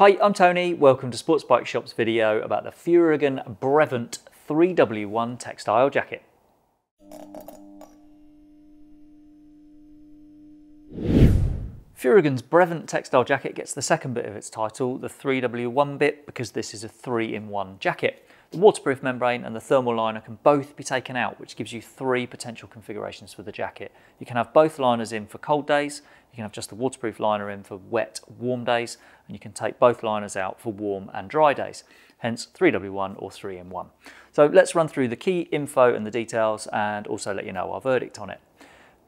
Hi, I'm Tony. Welcome to Sportsbikeshop's video about the Furygan Brevent 3W1 textile jacket. Furygan's Brevent textile jacket gets the second bit of its title, the 3W1 bit, because this is a three-in-one jacket. The waterproof membrane and the thermal liner can both be taken out, which gives you three potential configurations for the jacket. You can have both liners in for cold days, you can have just the waterproof liner in for wet, warm days, and you can take both liners out for warm and dry days, hence 3W1 or 3M1. So let's run through the key info and the details and also let you know our verdict on it.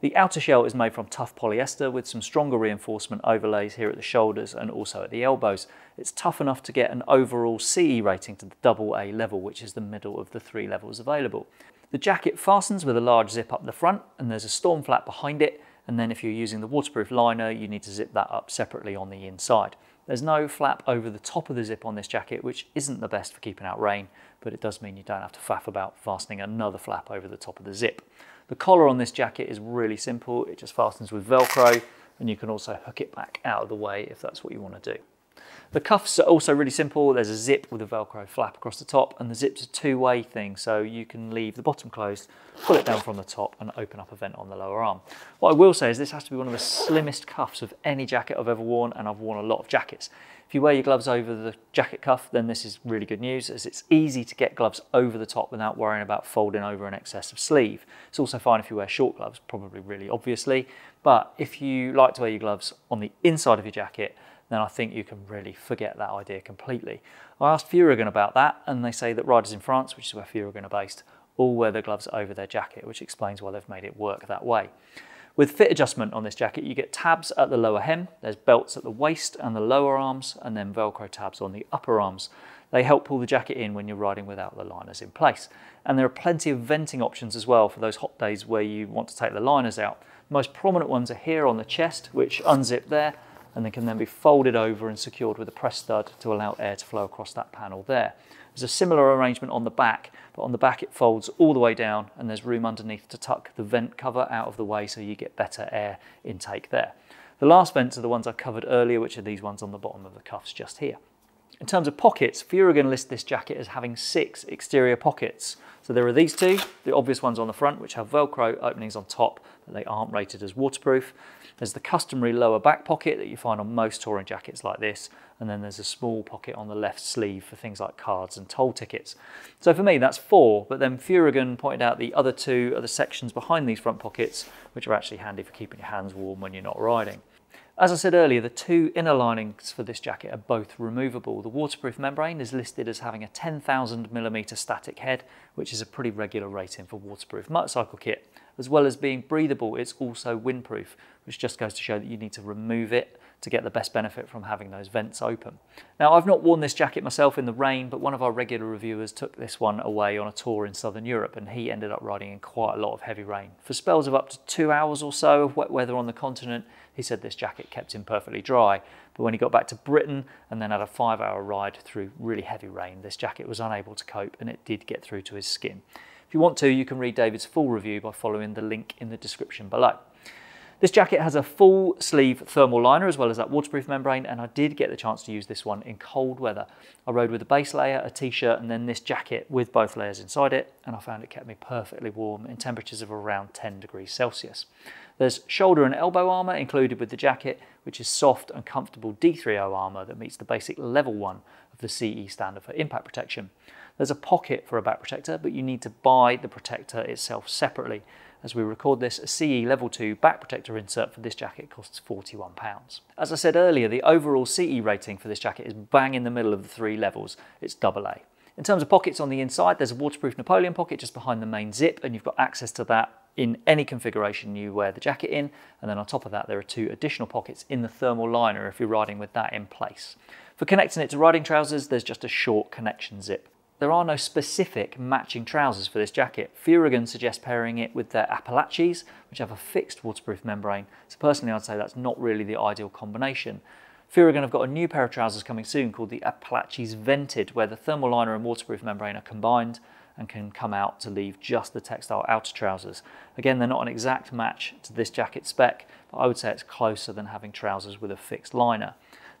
The outer shell is made from tough polyester with some stronger reinforcement overlays here at the shoulders and also at the elbows. It's tough enough to get an overall CE rating to the double A level, which is the middle of the three levels available. The jacket fastens with a large zip up the front and there's a storm flap behind it. And then if you're using the waterproof liner, you need to zip that up separately on the inside. There's no flap over the top of the zip on this jacket, which isn't the best for keeping out rain, but it does mean you don't have to faff about fastening another flap over the top of the zip. The collar on this jacket is really simple. It just fastens with Velcro and you can also hook it back out of the way if that's what you want to do. The cuffs are also really simple. There's a zip with a Velcro flap across the top and the zip's a two-way thing. So you can leave the bottom closed, pull it down from the top and open up a vent on the lower arm. What I will say is this has to be one of the slimmest cuffs of any jacket I've ever worn and I've worn a lot of jackets. If you wear your gloves over the jacket cuff, then this is really good news as it's easy to get gloves over the top without worrying about folding over an excessive sleeve. It's also fine if you wear short gloves, probably really obviously, but if you like to wear your gloves on the inside of your jacket, then I think you can really forget that idea completely. I asked Furygan about that, and they say that riders in France, which is where Furygan are based, all wear their gloves over their jacket, which explains why they've made it work that way. With fit adjustment on this jacket, you get tabs at the lower hem, there's belts at the waist and the lower arms, and then Velcro tabs on the upper arms. They help pull the jacket in when you're riding without the liners in place. And there are plenty of venting options as well for those hot days where you want to take the liners out. The most prominent ones are here on the chest, which unzip there, and they can then be folded over and secured with a press stud to allow air to flow across that panel there. There's a similar arrangement on the back, but on the back it folds all the way down and there's room underneath to tuck the vent cover out of the way so you get better air intake there. The last vents are the ones I covered earlier, which are these ones on the bottom of the cuffs just here. In terms of pockets, Furygan list this jacket as having six exterior pockets. So there are these two, the obvious ones on the front, which have Velcro openings on top, but they aren't rated as waterproof. There's the customary lower back pocket that you find on most touring jackets like this, and then there's a small pocket on the left sleeve for things like cards and toll tickets. So for me, that's four, but then Furygan pointed out the other two are the sections behind these front pockets, which are actually handy for keeping your hands warm when you're not riding. As I said earlier, the two inner linings for this jacket are both removable. The waterproof membrane is listed as having a 10,000 millimeter static head, which is a pretty regular rating for waterproof motorcycle kit. As well as being breathable, it's also windproof, which just goes to show that you need to remove it to get the best benefit from having those vents open. Now, I've not worn this jacket myself in the rain, but one of our regular reviewers took this one away on a tour in Southern Europe, and he ended up riding in quite a lot of heavy rain. For spells of up to two hours or so of wet weather on the continent, he said this jacket kept him perfectly dry. But when he got back to Britain and then had a five hour ride through really heavy rain, this jacket was unable to cope and it did get through to his skin. If you want to, you can read David's full review by following the link in the description below. This jacket has a full sleeve thermal liner as well as that waterproof membrane and I did get the chance to use this one in cold weather. I rode with a base layer, a t-shirt and then this jacket with both layers inside it and I found it kept me perfectly warm in temperatures of around 10 degrees Celsius. There's shoulder and elbow armour included with the jacket which is soft and comfortable D3O armour that meets the basic level 1 of the CE standard for impact protection. There's a pocket for a back protector but you need to buy the protector itself separately as we record this, a CE Level 2 back protector insert for this jacket costs £41. As I said earlier, the overall CE rating for this jacket is bang in the middle of the three levels. It's AA. In terms of pockets on the inside, there's a waterproof Napoleon pocket just behind the main zip, and you've got access to that in any configuration you wear the jacket in. And then on top of that, there are two additional pockets in the thermal liner if you're riding with that in place. For connecting it to riding trousers, there's just a short connection zip. There are no specific matching trousers for this jacket. Furygan suggests pairing it with their Apalaches, which have a fixed waterproof membrane. So personally, I'd say that's not really the ideal combination. Furygan have got a new pair of trousers coming soon called the Apalaches Vented, where the thermal liner and waterproof membrane are combined and can come out to leave just the textile outer trousers. Again, they're not an exact match to this jacket spec, but I would say it's closer than having trousers with a fixed liner.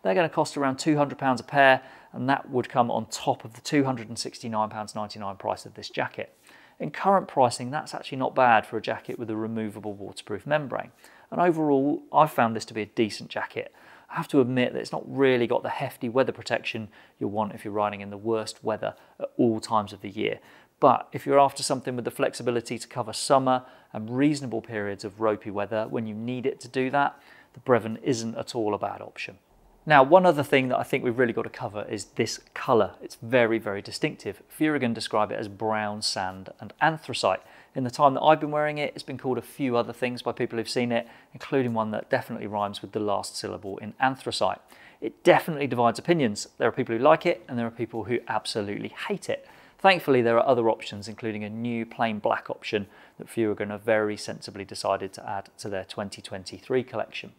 They're going to cost around £200 a pair, and that would come on top of the £269.99 price of this jacket. In current pricing, that's actually not bad for a jacket with a removable waterproof membrane. And overall, I've found this to be a decent jacket. I have to admit that it's not really got the hefty weather protection you'll want if you're riding in the worst weather at all times of the year. But if you're after something with the flexibility to cover summer and reasonable periods of ropey weather when you need it to do that, the Brevent isn't at all a bad option. Now, one other thing that I think we've really got to cover is this colour. It's very, very distinctive. Furygan describe it as brown sand and anthracite. In the time that I've been wearing it, it's been called a few other things by people who've seen it, including one that definitely rhymes with the last syllable in anthracite. It definitely divides opinions. There are people who like it and there are people who absolutely hate it. Thankfully, there are other options, including a new plain black option that Furygan have very sensibly decided to add to their 2023 collection.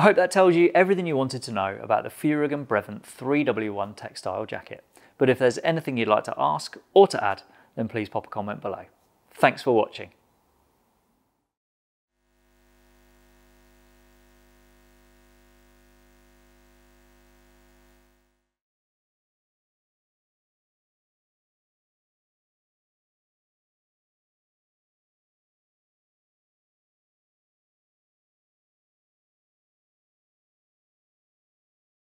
I hope that tells you everything you wanted to know about the Furygan Brevent 3W1 textile jacket. But if there's anything you'd like to ask or to add, then please pop a comment below. Thanks for watching.